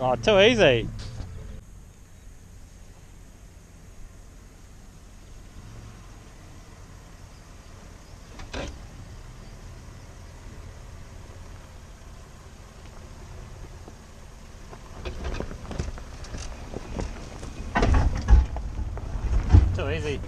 Oh, too easy. Too easy.